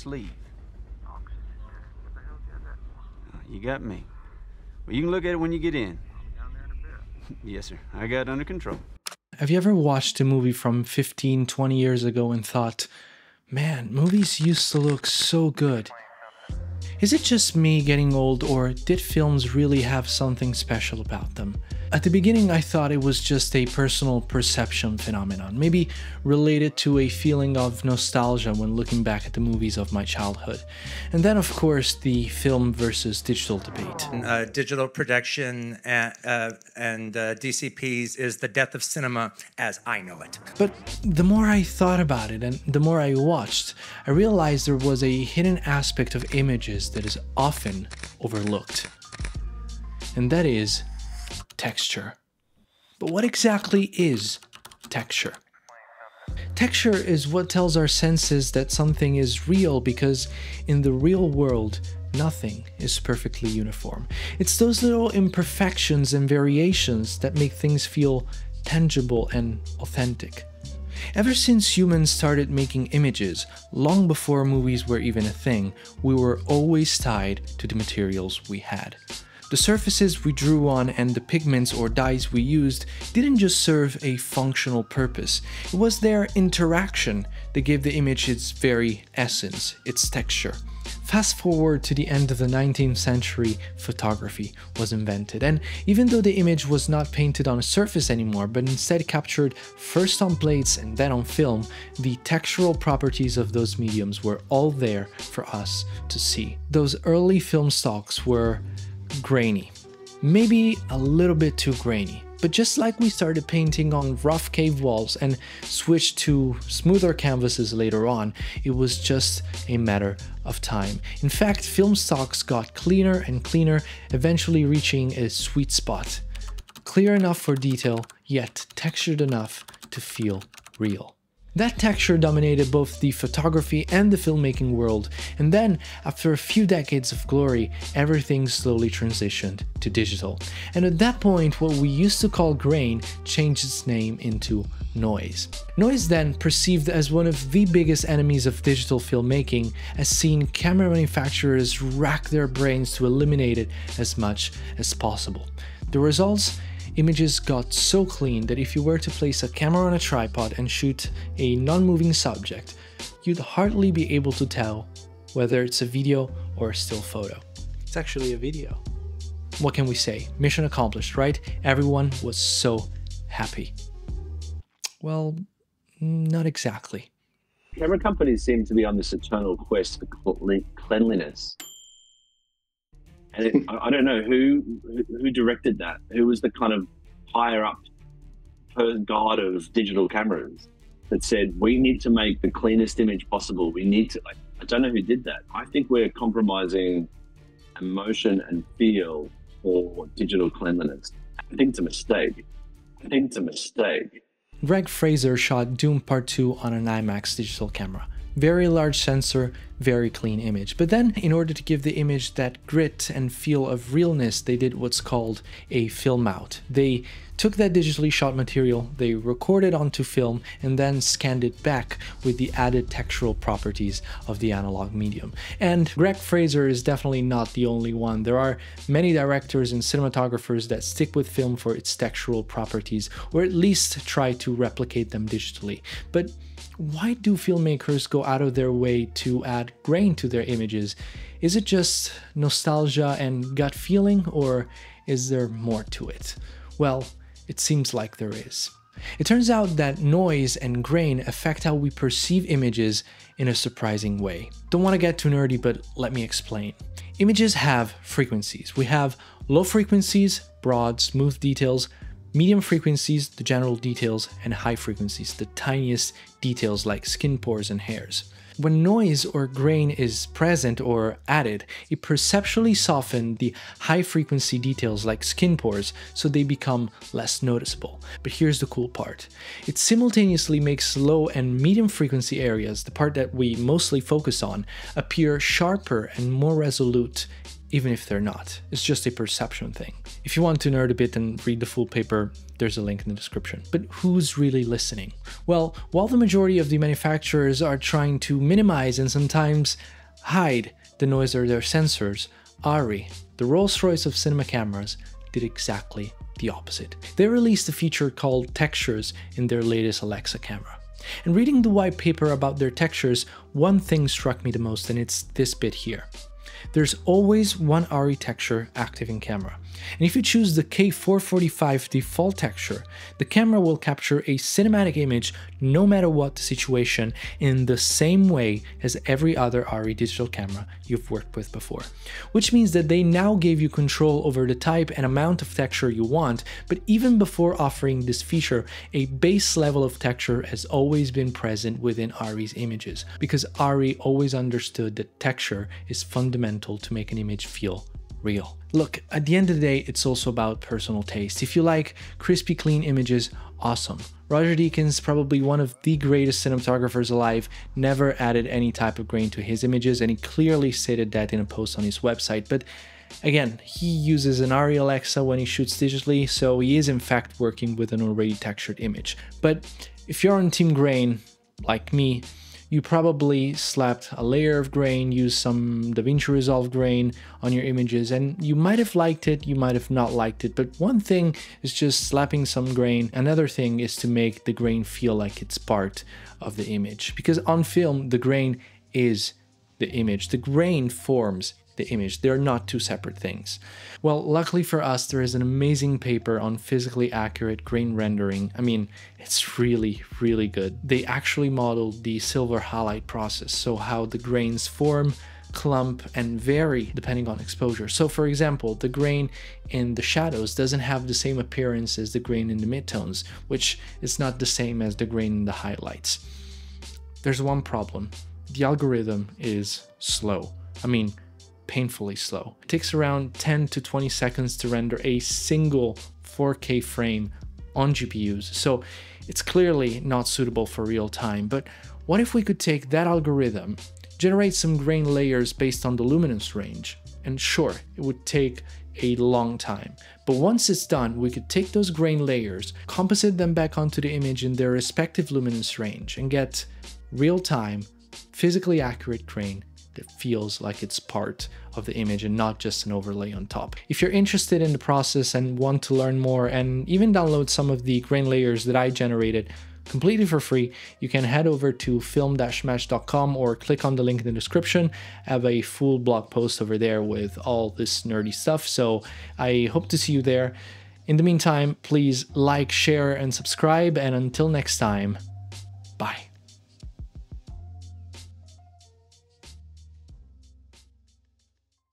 Let's leave. You got me. Well, you can look at it when you get in. yes, sir. I got it under control. Have you ever watched a movie from 15, 20 years ago and thought, man, movies used to look so good? Is it just me getting old, or did films really have something special about them? At the beginning, I thought it was just a personal perception phenomenon, maybe related to a feeling of nostalgia when looking back at the movies of my childhood. And then, of course, the film versus digital debate. Uh, digital production and, uh, and uh, DCPs is the death of cinema as I know it. But the more I thought about it and the more I watched, I realized there was a hidden aspect of images that is often overlooked. And that is texture. But what exactly is texture? Texture is what tells our senses that something is real because in the real world, nothing is perfectly uniform. It's those little imperfections and variations that make things feel tangible and authentic. Ever since humans started making images, long before movies were even a thing, we were always tied to the materials we had. The surfaces we drew on and the pigments or dyes we used didn't just serve a functional purpose, it was their interaction that gave the image its very essence, its texture. Fast forward to the end of the 19th century, photography was invented, and even though the image was not painted on a surface anymore, but instead captured first on plates and then on film, the textural properties of those mediums were all there for us to see. Those early film stocks were grainy. Maybe a little bit too grainy. But just like we started painting on rough cave walls and switched to smoother canvases later on, it was just a matter of time. In fact, film stocks got cleaner and cleaner, eventually reaching a sweet spot. Clear enough for detail, yet textured enough to feel real. That texture dominated both the photography and the filmmaking world, and then, after a few decades of glory, everything slowly transitioned to digital. And at that point, what we used to call grain changed its name into noise. Noise then, perceived as one of the biggest enemies of digital filmmaking, has seen camera manufacturers rack their brains to eliminate it as much as possible. The results? Images got so clean that if you were to place a camera on a tripod and shoot a non-moving subject, you'd hardly be able to tell whether it's a video or a still photo. It's actually a video. What can we say? Mission accomplished, right? Everyone was so happy. Well, not exactly. Camera companies seem to be on this eternal quest for cleanliness. And it, I don't know who who directed that. Who was the kind of higher up god of digital cameras that said we need to make the cleanest image possible. We need to. Like, I don't know who did that. I think we're compromising emotion and feel for digital cleanliness. I think it's a mistake. I think it's a mistake. Greig Fraser shot Dune Part 2 on an IMAX digital camera. Very large sensor, very clean image. But then, in order to give the image that grit and feel of realness, they did what's called a film out. They took that digitally shot material, they recorded onto film, and then scanned it back with the added textural properties of the analog medium. And Greig Fraser is definitely not the only one. There are many directors and cinematographers that stick with film for its textural properties, or at least try to replicate them digitally. But why do filmmakers go out of their way to add grain to their images? Is it just nostalgia and gut feeling, or is there more to it? Well, it seems like there is. It turns out that noise and grain affect how we perceive images in a surprising way. Don't want to get too nerdy, but let me explain. Images have frequencies. We have low frequencies, broad, smooth details, medium frequencies, the general details, and high frequencies, the tiniest details like skin pores and hairs. When noise or grain is present or added, it perceptually softens the high frequency details like skin pores so they become less noticeable. But here's the cool part. It simultaneously makes low and medium frequency areas, the part that we mostly focus on, appear sharper and more resolute even if they're not. It's just a perception thing. If you want to nerd a bit and read the full paper, there's a link in the description. But who's really listening? Well, while the majority of the manufacturers are trying to minimize and sometimes hide the noise of their sensors, ARRI, the Rolls Royce of cinema cameras, did exactly the opposite. They released a feature called Textures in their latest Alexa camera. And reading the white paper about their textures, one thing struck me the most, and it's this bit here. There's always one ARRI texture active in camera. And if you choose the K445 default texture, the camera will capture a cinematic image no matter what the situation in the same way as every other ARRI digital camera you've worked with before. Which means that they now gave you control over the type and amount of texture you want, but even before offering this feature, a base level of texture has always been present within ARRI's images, because ARRI always understood that texture is fundamental to make an image feel real. Look, at the end of the day, it's also about personal taste. If you like crispy, clean images, awesome. Roger Deakins, probably one of the greatest cinematographers alive, never added any type of grain to his images, and he clearly stated that in a post on his website. But again, he uses an ARRI Alexa when he shoots digitally, so he is in fact working with an already textured image. But if you're on Team Grain, like me, you probably slapped a layer of grain, used some DaVinci Resolve grain on your images, and you might have liked it, you might have not liked it, but one thing is just slapping some grain, another thing is to make the grain feel like it's part of the image. Because on film, the grain is the image. The grain forms the image. They're not two separate things. Well, luckily for us, there is an amazing paper on physically accurate grain rendering. I mean, it's really, really good. They actually modeled the silver halide process, so how the grains form, clump and vary depending on exposure. So for example, the grain in the shadows doesn't have the same appearance as the grain in the midtones, which is not the same as the grain in the highlights. There's one problem. The algorithm is slow. I mean, painfully slow. It takes around 10 to 20 seconds to render a single 4K frame on GPUs, so it's clearly not suitable for real time. But what if we could take that algorithm, generate some grain layers based on the luminance range, and sure, it would take a long time. But once it's done, we could take those grain layers, composite them back onto the image in their respective luminance range, and get real time, physically accurate grain that feels like it's part of the image and not just an overlay on top. If you're interested in the process and want to learn more and even download some of the grain layers that I generated completely for free, you can head over to film-match.com or click on the link in the description. I have a full blog post over there with all this nerdy stuff, so I hope to see you there. In the meantime, please like, share, and subscribe, and until next time,